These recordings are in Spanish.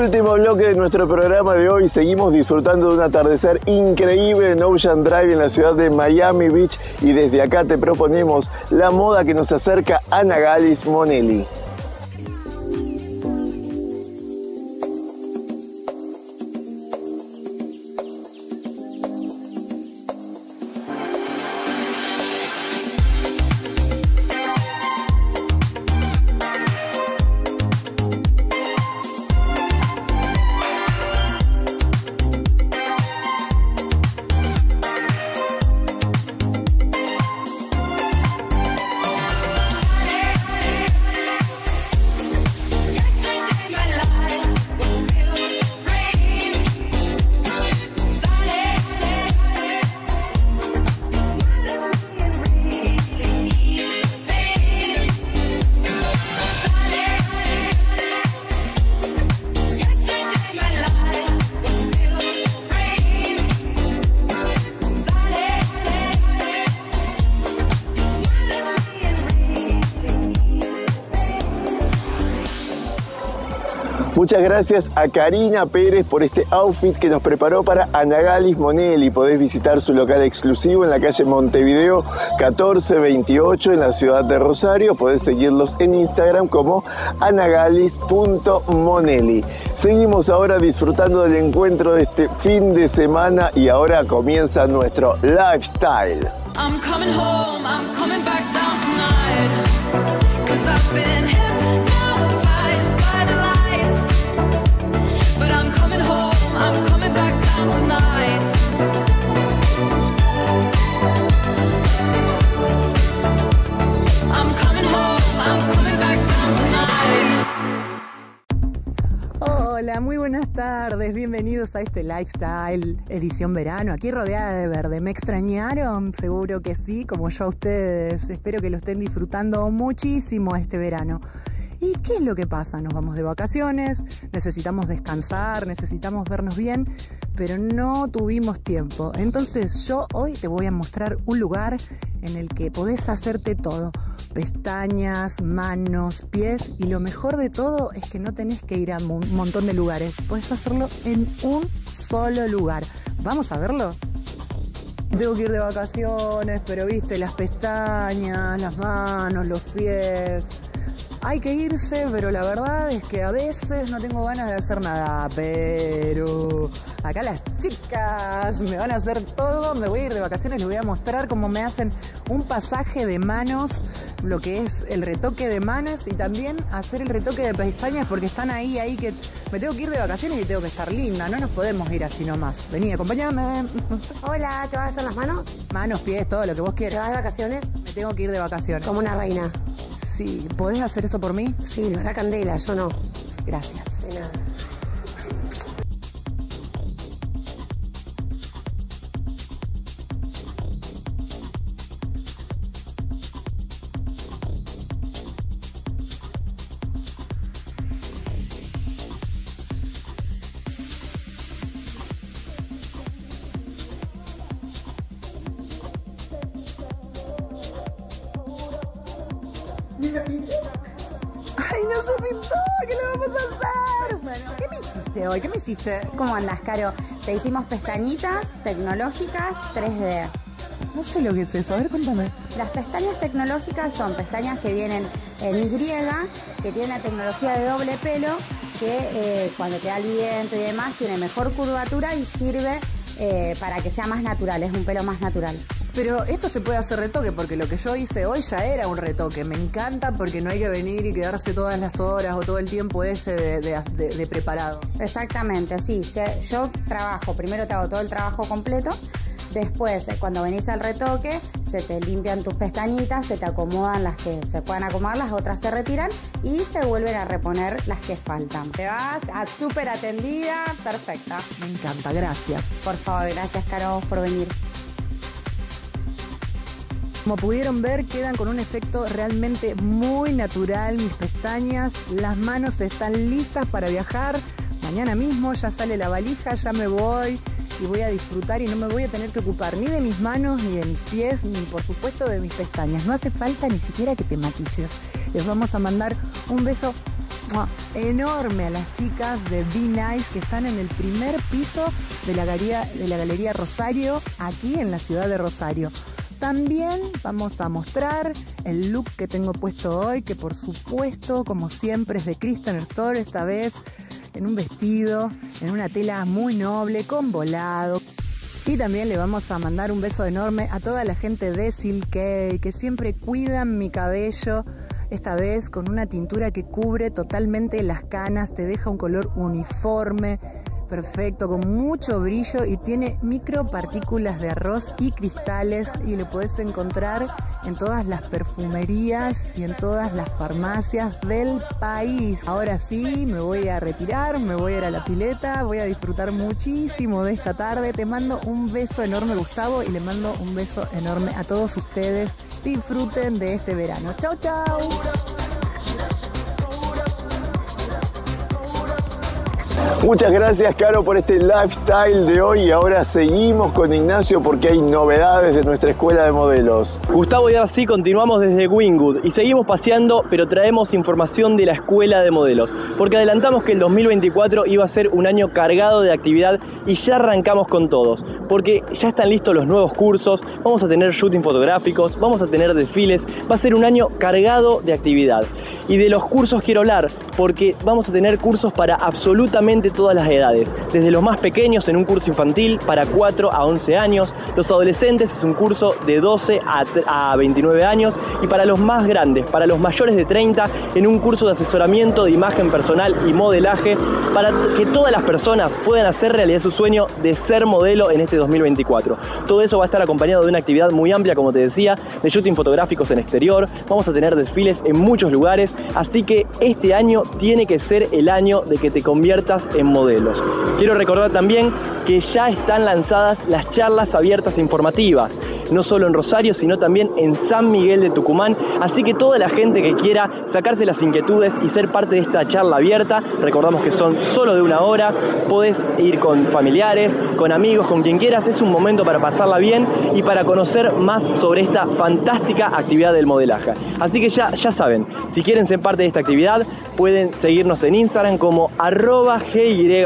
Último bloque de nuestro programa de hoy. Seguimos disfrutando de un atardecer increíble en Ocean Drive en la ciudad de Miami Beach y desde acá te proponemos la moda que nos acerca a Nagalis Monelli. Muchas gracias a Karina Pérez por este outfit que nos preparó para Anagalis Monelli. Podés visitar su local exclusivo en la calle Montevideo 1428 en la ciudad de Rosario. Podés seguirlos en Instagram como anagalis.monelli. Seguimos ahora disfrutando del encuentro de este fin de semana y ahora comienza nuestro lifestyle. Muy buenas tardes, bienvenidos a este lifestyle edición verano, aquí rodeada de verde. ¿Me extrañaron? Seguro que sí, como yo a ustedes. Espero que lo estén disfrutando muchísimo este verano. ¿Y qué es lo que pasa? Nos vamos de vacaciones, necesitamos descansar, necesitamos vernos bien, pero no tuvimos tiempo. Entonces yo hoy te voy a mostrar un lugar en el que podés hacerte todo. Pestañas, manos, pies y lo mejor de todo es que no tenés que ir a un montón de lugares. Podés hacerlo en un solo lugar. ¿Vamos a verlo? Tengo que ir de vacaciones, pero viste, las pestañas, las manos, los pies hay que irse, pero la verdad es que a veces no tengo ganas de hacer nada. Pero acá las chicas me van a hacer todo. Me voy a ir de vacaciones, les voy a mostrar cómo me hacen un pasaje de manos, lo que es el retoque de manos y también hacer el retoque de pestañas porque están ahí, ahí que me tengo que ir de vacaciones y tengo que estar linda. No nos podemos ir así nomás. Vení, acompáñame. Hola, ¿te vas a hacer las manos? Manos, pies, todo lo que vos quieras. ¿Te vas de vacaciones? Me tengo que ir de vacaciones. Como una reina. Sí, ¿podés hacer eso por mí? Sí, lo hará Candela, yo no. Gracias. De nada. ¡Ay, no se pintó! ¿Qué le vamos a hacer? Bueno, ¿qué me hiciste hoy? ¿Qué me hiciste? ¿Cómo andas, Caro? Te hicimos pestañitas tecnológicas 3D. No sé lo que es eso, a ver, cuéntame. Las pestañas tecnológicas son pestañas que vienen en Y, que tienen una tecnología de doble pelo, que eh, cuando te da el viento y demás tiene mejor curvatura y sirve eh, para que sea más natural, es un pelo más natural. Pero esto se puede hacer retoque porque lo que yo hice hoy ya era un retoque. Me encanta porque no hay que venir y quedarse todas las horas o todo el tiempo ese de, preparado. Exactamente, sí. Yo trabajo, primero te hago todo el trabajo completo. Después, eh, cuando venís al retoque, se te limpian tus pestañitas, se te acomodan las que se puedan acomodar, las otras se retiran y se vuelven a reponer las que faltan. Te vas súper atendida, perfecta. Me encanta, gracias. Por favor, gracias, Caro, por venir. Como pudieron ver, quedan con un efecto realmente muy natural mis pestañas. Las manos están listas para viajar. Mañana mismo ya sale la valija, ya me voy y voy a disfrutar y no me voy a tener que ocupar ni de mis manos, ni de mis pies, ni por supuesto de mis pestañas. No hace falta ni siquiera que te maquilles. Les vamos a mandar un beso enorme a las chicas de Be Nice que están en el primer piso de la, galería, de la Galería Rosario, aquí en la ciudad de Rosario. También vamos a mostrar el look que tengo puesto hoy, que por supuesto, como siempre, es de Kristen Store, esta vez en un vestido, en una tela muy noble, con volado. Y también le vamos a mandar un beso enorme a toda la gente de Silkei que siempre cuidan mi cabello esta vez con una tintura que cubre totalmente las canas, te deja un color uniforme, perfecto, con mucho brillo y tiene micropartículas de arroz y cristales y lo puedes encontrar en todas las perfumerías y en todas las farmacias del país. Ahora sí, me voy a retirar, me voy a ir a la pileta, voy a disfrutar muchísimo de esta tarde. Te mando un beso enorme Gustavo y le mando un beso enorme a todos ustedes disfruten de este verano. Chau, chau. Muchas gracias, Caro, por este lifestyle de hoy. Y ahora seguimos con Ignacio porque hay novedades de nuestra escuela de modelos. Gustavo, y así continuamos desde Wingwood y seguimos paseando, pero traemos información de la escuela de modelos. Porque adelantamos que el 2024 iba a ser un año cargado de actividad y ya arrancamos con todos. Porque ya están listos los nuevos cursos, vamos a tener shooting fotográficos, vamos a tener desfiles. Va a ser un año cargado de actividad. Y de los cursos quiero hablar porque vamos a tener cursos para absolutamente todas las edades. Desde los más pequeños en un curso infantil para 4 a 11 años, los adolescentes es un curso de 12 a, 29 años y para los más grandes, para los mayores de 30, en un curso de asesoramiento de imagen personal y modelaje para que todas las personas puedan hacer realidad su sueño de ser modelo en este 2024. Todo eso va a estar acompañado de una actividad muy amplia, como te decía, de shooting fotográficos en exterior, vamos a tener desfiles en muchos lugares Así que este año tiene que ser el año de que te conviertas en modelos. Quiero recordar también que ya están lanzadas las charlas abiertas informativas no solo en Rosario, sino también en San Miguel de Tucumán. Así que toda la gente que quiera sacarse las inquietudes y ser parte de esta charla abierta, recordamos que son solo de una hora, podés ir con familiares, con amigos, con quien quieras, es un momento para pasarla bien y para conocer más sobre esta fantástica actividad del modelaje. Así que ya, ya saben, si quieren ser parte de esta actividad, pueden seguirnos en Instagram como arroba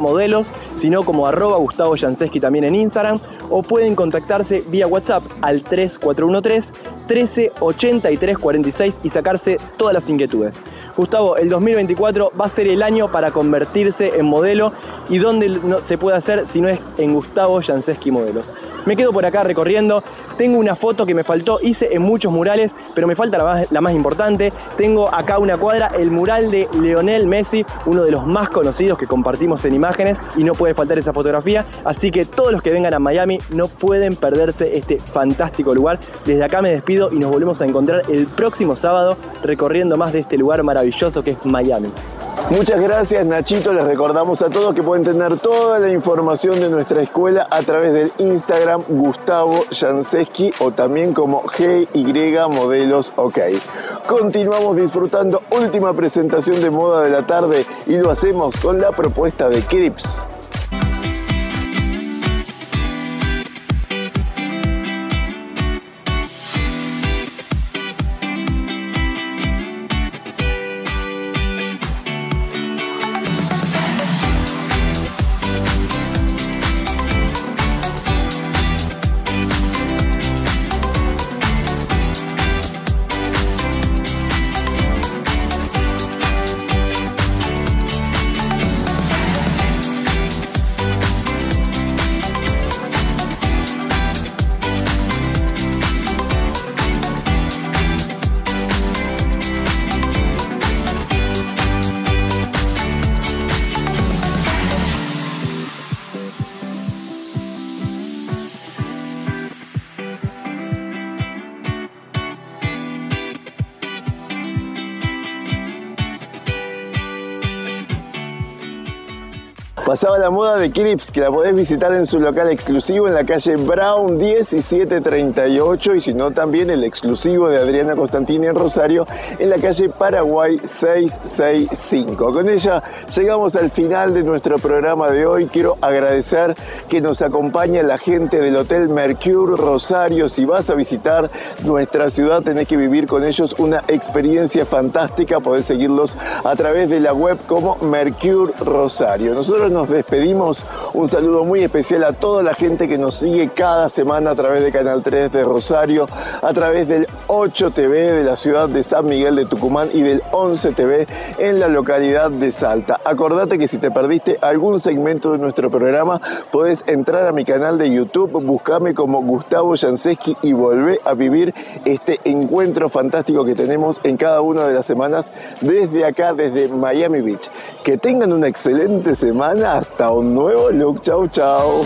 modelos, sino como arroba Gustavo también en Instagram, o pueden contactarse vía WhatsApp al 3413 13 83 46 y sacarse todas las inquietudes. Gustavo, el 2024 va a ser el año para convertirse en modelo y dónde se puede hacer si no es en Gustavo Janseschi Modelos. Me quedo por acá recorriendo. Tengo una foto que me faltó, hice en muchos murales, pero me falta la más, importante. Tengo acá una cuadra, el mural de Leonel Messi, uno de los más conocidos que compartimos en imágenes y no puede faltar esa fotografía. Así que todos los que vengan a Miami no pueden perderse este fantástico lugar. Desde acá me despido y nos volvemos a encontrar el próximo sábado recorriendo más de este lugar maravilloso que es Miami. Muchas gracias Nachito, les recordamos a todos que pueden tener toda la información de nuestra escuela a través del Instagram Gustavo Janseschi o también como GY Modelos OK. Continuamos disfrutando última presentación de moda de la tarde y lo hacemos con la propuesta de Crips. Pasaba la moda de Crips, que la podés visitar en su local exclusivo en la calle Brown 1738 y si no también el exclusivo de Adriana Constantini en Rosario en la calle Paraguay 665. Con ella llegamos al final de nuestro programa de hoy. Quiero agradecer que nos acompaña la gente del Hotel Mercure Rosario. Si vas a visitar nuestra ciudad tenés que vivir con ellos una experiencia fantástica. Podés seguirlos a través de la web como Mercure Rosario. Nosotros nos despedimos. Un saludo muy especial a toda la gente que nos sigue cada semana a través de Canal 3 de Rosario, a través del 8 TV de la ciudad de San Miguel de Tucumán y del 11 TV en la localidad de Salta. Acordate que si te perdiste algún segmento de nuestro programa, podés entrar a mi canal de YouTube, buscame como Gustavo Janseschi y volver a vivir este encuentro fantástico que tenemos en cada una de las semanas desde acá, desde Miami Beach. Que tengan una excelente semana. Hasta un nuevo look. Chau, chau.